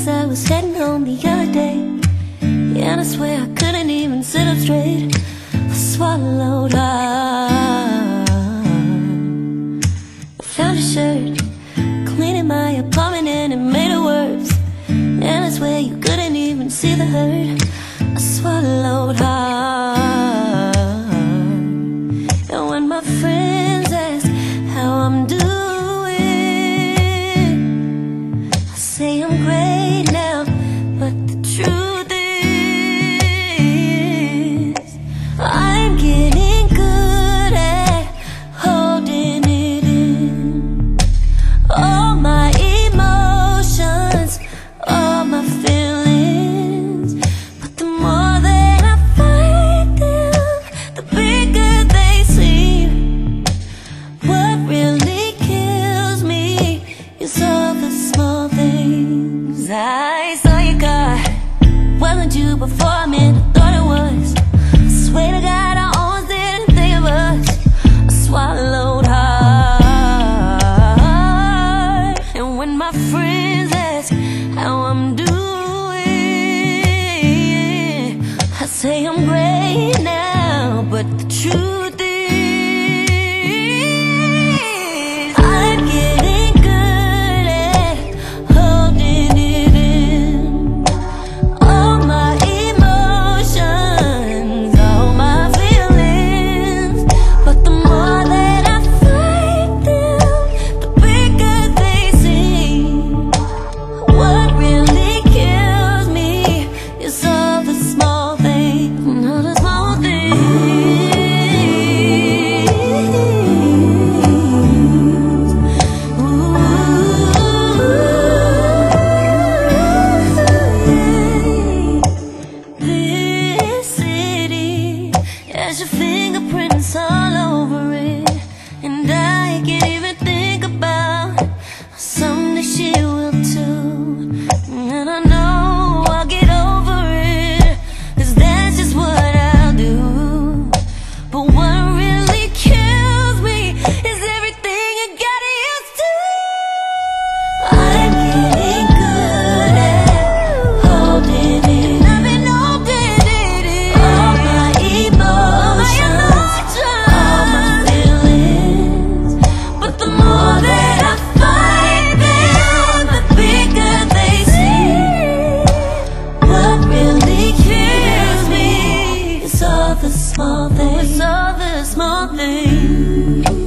As I was heading home the other day. And I swear I couldn't even sit up straight. I swallowed hard I found a shirt Cleaning my apartment and it made it worse. And I swear you couldn't even see the hurt. I swallowed before I thought it all this, all this morning.